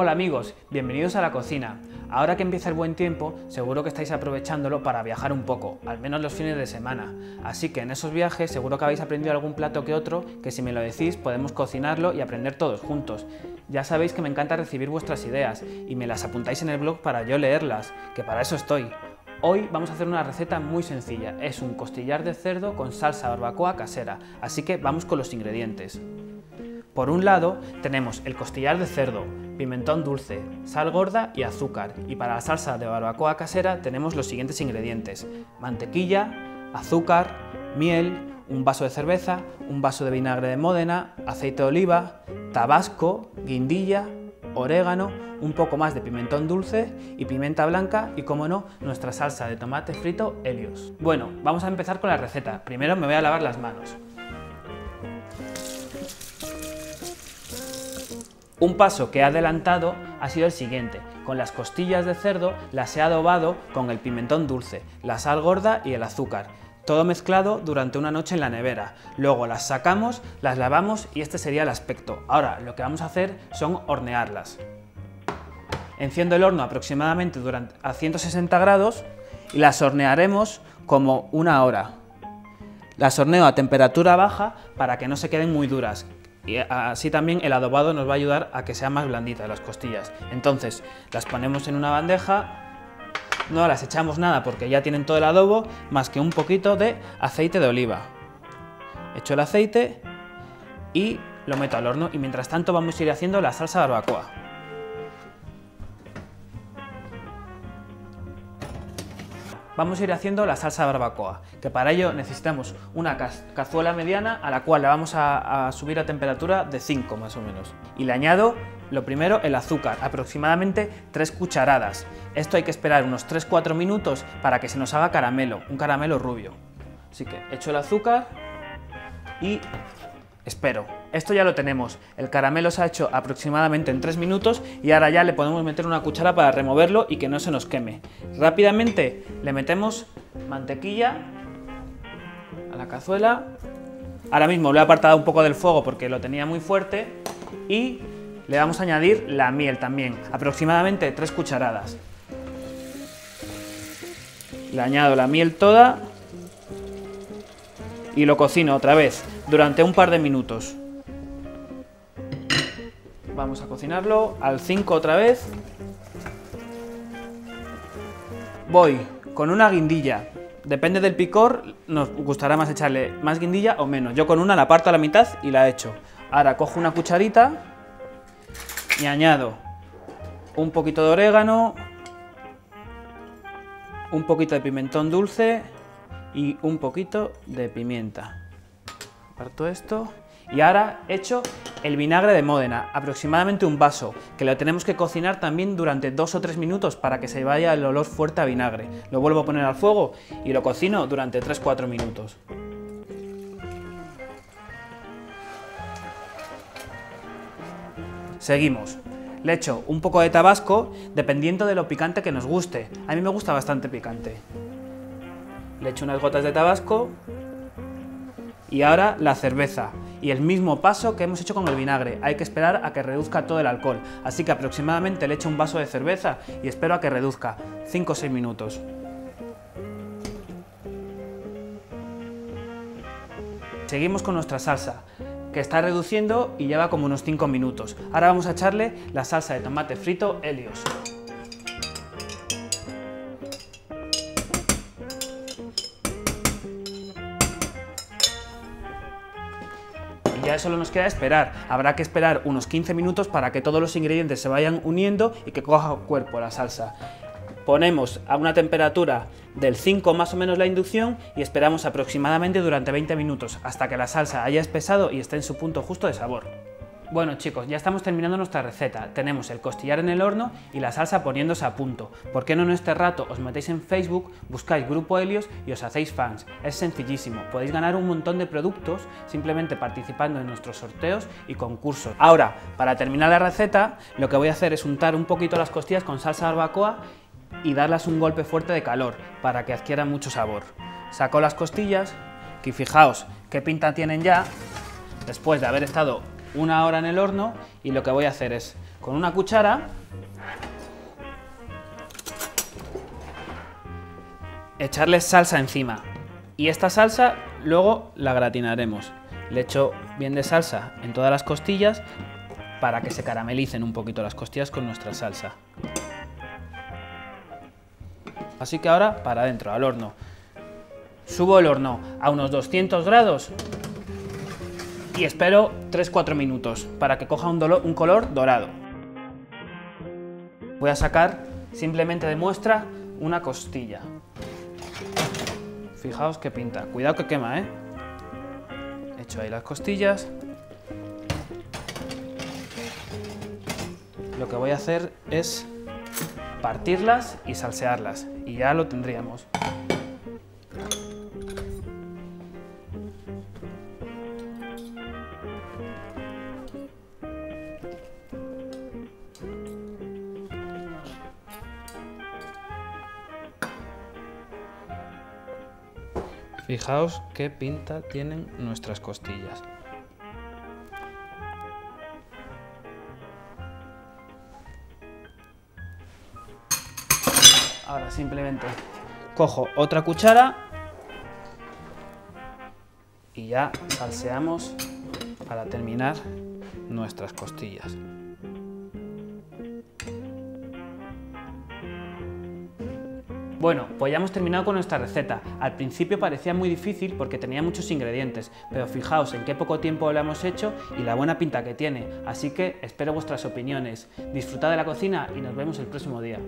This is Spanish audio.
Hola amigos, bienvenidos a la cocina. Ahora que empieza el buen tiempo, seguro que estáis aprovechándolo para viajar un poco, al menos los fines de semana. Así que en esos viajes seguro que habéis aprendido algún plato que otro, que si me lo decís podemos cocinarlo y aprender todos juntos. Ya sabéis que me encanta recibir vuestras ideas y me las apuntáis en el blog para yo leerlas, que para eso estoy. Hoy vamos a hacer una receta muy sencilla, es un costillar de cerdo con salsa barbacoa casera, así que vamos con los ingredientes. Por un lado tenemos el costillar de cerdo, pimentón dulce, sal gorda y azúcar. Y para la salsa de barbacoa casera tenemos los siguientes ingredientes. Mantequilla, azúcar, miel, un vaso de cerveza, un vaso de vinagre de Módena, aceite de oliva, tabasco, guindilla, orégano, un poco más de pimentón dulce y pimienta blanca y, como no, nuestra salsa de tomate frito Helios. Bueno, vamos a empezar con la receta. Primero me voy a lavar las manos. Un paso que he adelantado ha sido el siguiente. Con las costillas de cerdo las he adobado con el pimentón dulce, la sal gorda y el azúcar. Todo mezclado durante una noche en la nevera. Luego las sacamos, las lavamos y este sería el aspecto. Ahora lo que vamos a hacer son hornearlas. Enciendo el horno aproximadamente durante, a 160 grados y las hornearemos como una hora. Las horneo a temperatura baja para que no se queden muy duras, y así también el adobado nos va a ayudar a que sean más blanditas las costillas. Entonces las ponemos en una bandeja, no las echamos nada porque ya tienen todo el adobo, más que un poquito de aceite de oliva. Echo el aceite y lo meto al horno y mientras tanto vamos a ir haciendo la salsa barbacoa. Vamos a ir haciendo la salsa barbacoa, que para ello necesitamos una cazuela mediana a la cual la vamos a, subir a temperatura de 5 más o menos. Y le añado lo primero el azúcar, aproximadamente 3 cucharadas. Esto hay que esperar unos 3-4 minutos para que se nos haga caramelo, un caramelo rubio. Así que echo el azúcar y espero. Esto ya lo tenemos, el caramelo se ha hecho aproximadamente en 3 minutos y ahora ya le podemos meter una cuchara para removerlo y que no se nos queme. Rápidamente le metemos mantequilla a la cazuela. Ahora mismo lo he apartado un poco del fuego porque lo tenía muy fuerte y le vamos a añadir la miel también, aproximadamente 3 cucharadas. Le añado la miel toda y lo cocino otra vez durante un par de minutos. Vamos a cocinarlo al 5 otra vez. Voy con una guindilla. Depende del picor, nos gustará más echarle más guindilla o menos. Yo con una la parto a la mitad y la echo. Ahora cojo una cucharita y añado un poquito de orégano, un poquito de pimentón dulce y un poquito de pimienta. Parto esto y ahora echo el vinagre de Módena, aproximadamente un vaso, que lo tenemos que cocinar también durante dos o tres minutos para que se vaya el olor fuerte a vinagre. Lo vuelvo a poner al fuego y lo cocino durante 3-4 minutos. Seguimos. Le echo un poco de tabasco dependiendo de lo picante que nos guste. A mí me gusta bastante picante. Le echo unas gotas de tabasco y ahora la cerveza. Y el mismo paso que hemos hecho con el vinagre. Hay que esperar a que reduzca todo el alcohol. Así que aproximadamente le echo un vaso de cerveza y espero a que reduzca 5 o 6 minutos. Seguimos con nuestra salsa, que está reduciendo y lleva como unos 5 minutos. Ahora vamos a echarle la salsa de tomate frito Helios. Solo nos queda esperar. Habrá que esperar unos 15 minutos para que todos los ingredientes se vayan uniendo y que coja cuerpo la salsa. Ponemos a una temperatura del 5 más o menos la inducción y esperamos aproximadamente durante 20 minutos hasta que la salsa haya espesado y esté en su punto justo de sabor. Bueno chicos, ya estamos terminando nuestra receta. Tenemos el costillar en el horno y la salsa poniéndose a punto. ¿Por qué no en este rato os metéis en Facebook, buscáis Grupo Helios y os hacéis fans? Es sencillísimo. Podéis ganar un montón de productos simplemente participando en nuestros sorteos y concursos. Ahora, para terminar la receta, lo que voy a hacer es untar un poquito las costillas con salsa barbacoa y darlas un golpe fuerte de calor para que adquieran mucho sabor. Saco las costillas, que fijaos qué pinta tienen ya, después de haber estado una hora en el horno y lo que voy a hacer es con una cuchara echarle salsa encima. Y esta salsa luego la gratinaremos. Le echo bien de salsa en todas las costillas para que se caramelicen un poquito las costillas con nuestra salsa. Así que ahora para adentro, al horno. Subo el horno a unos 200 grados y espero 3-4 minutos para que coja un, color dorado. Voy a sacar simplemente de muestra una costilla. Fijaos qué pinta. Cuidado que quema, ¿eh? Echo ahí las costillas. Lo que voy a hacer es partirlas y salsearlas. Y ya lo tendríamos. Fijaos qué pinta tienen nuestras costillas. Ahora simplemente cojo otra cuchara y ya salseamos para terminar nuestras costillas. Bueno, pues ya hemos terminado con nuestra receta. Al principio parecía muy difícil porque tenía muchos ingredientes, pero fijaos en qué poco tiempo lo hemos hecho y la buena pinta que tiene. Así que espero vuestras opiniones. Disfrutad de la cocina y nos vemos el próximo día.